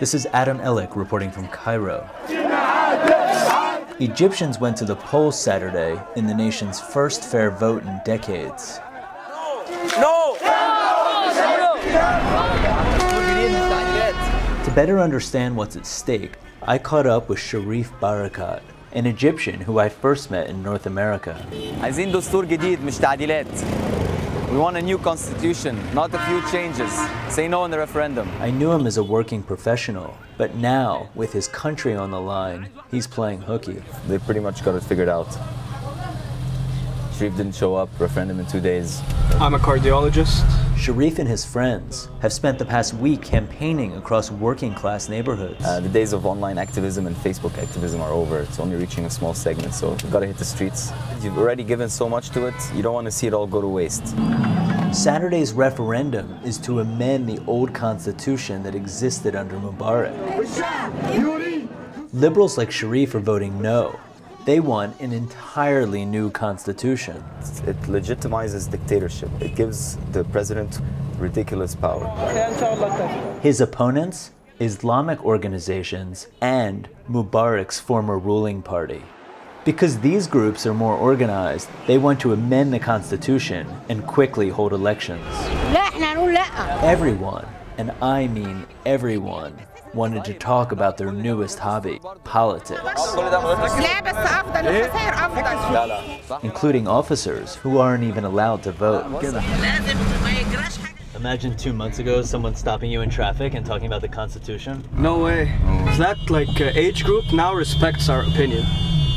This is Adam Ellick reporting from Cairo. Egyptians went to the polls Saturday in the nation's first fair vote in decades. No! No! To better understand what's at stake, I caught up with Sharif Barakat, an Egyptian who I first met in North America. We want a new constitution, not a few changes. Say no in the referendum. I knew him as a working professional, but now, with his country on the line, he's playing hooky. They pretty much got it figured out. Sharif didn't show up, referendum in two days. I'm a cardiologist. Sharif and his friends have spent the past week campaigning across working class neighborhoods. Uh, the days of online activism and Facebook activism are over. It's only reaching a small segment, so we've got to hit the streets. You've already given so much to it, you don't want to see it all go to waste. Saturday's referendum is to amend the old constitution that existed under Mubarak. Liberals like Sharif are voting no. They want an entirely new constitution. It legitimizes dictatorship. It gives the president ridiculous power. His opponents, Islamic organizations, and Mubarak's former ruling party. Because these groups are more organized, they want to amend the constitution and quickly hold elections. Everyone, and I mean everyone, wanted to talk about their newest hobby, politics. Including officers who aren't even allowed to vote. Imagine two months ago someone stopping you in traffic and talking about the Constitution. No way. That like uh, age group now respects our opinion.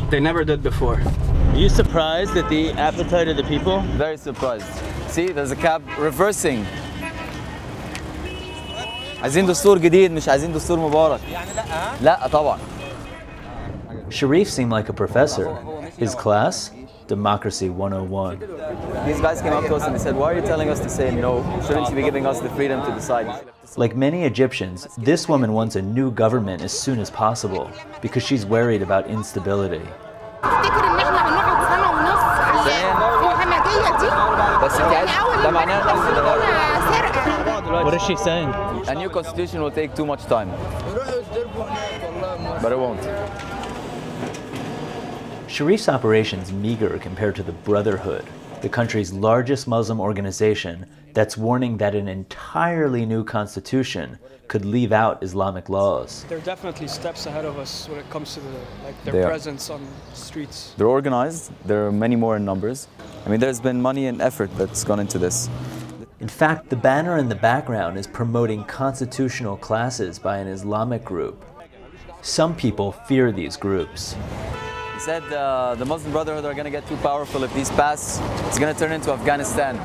They never did before. Are you surprised at the appetite of the people? Very surprised. See, there's a cab reversing. عايزين دستور جديد مش عايزين دستور مبارك. يعني لا لا طبعا. Sharif seemed like a professor. His class? Democracy 101. These guys came up to us and they said, why are you telling us to say no? Shouldn't you be giving us the freedom to decide? Like many Egyptians, this woman wants a new government as soon as possible because she's worried about instability. What is she saying? A new constitution will take too much time. But it won't. Sharif's operation's meager compared to the Brotherhood, the country's largest Muslim organization that's warning that an entirely new constitution could leave out Islamic laws. They're definitely steps ahead of us when it comes to the, like, their they presence are. on the streets. They're organized. There are many more in numbers. I mean, there's been money and effort that's gone into this. In fact, the banner in the background is promoting constitutional classes by an Islamic group. Some people fear these groups. He said uh, the Muslim Brotherhood are going to get too powerful if these pass. It's going to turn into Afghanistan.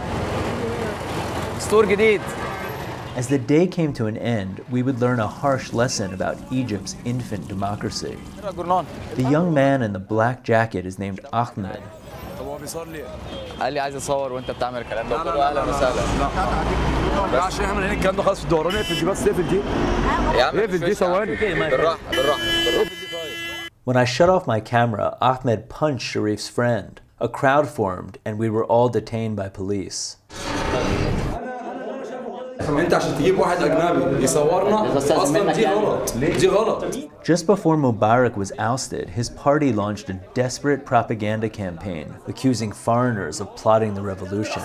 As the day came to an end, we would learn a harsh lesson about Egypt's infant democracy. The young man in the black jacket is named Ahmed, قال لي عايز اصور وانت بتعمل الكلام ده قلت له اهلا وسهلا عشان احنا هنا الكلام ده خلاص في الدوران اقفل دي بس اقفل دي يا عم اقفل دي ثواني بالراحه بالراحه When I shut off my camera, Ahmed punched Sharif's friend. A crowd formed, and we were all detained by police. انت عشان تجيب واحد اجنبي يصورنا اصلا دي غلط دي غلط Just before Mubarak was ousted, his party launched a desperate propaganda campaign accusing foreigners of plotting the revolution.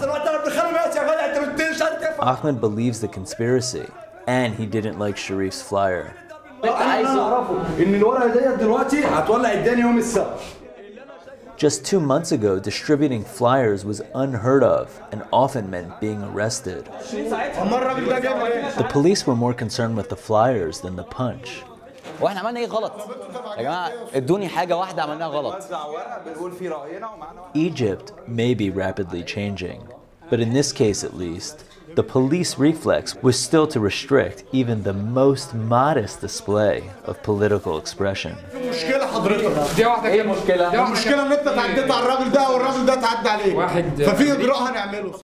Ahmed believes the conspiracy, and he didn't like Sharif's flyer. Just two months ago, distributing flyers was unheard of and often meant being arrested. The police were more concerned with the flyers than the punch. واحنا عملنا ايه غلط؟ يا جماعه ادوني حاجه واحده عملناها غلط. Egypt may be rapidly changing, but in this case at least, the police reflex was still to restrict even the most modest display of political expression. مشكلة حضرتك دي واحدة ايه المشكلة؟ المشكلة ان انت تعديت على الراجل ده والراجل ده تعدى عليك واحد- ففي اجراء هنعمله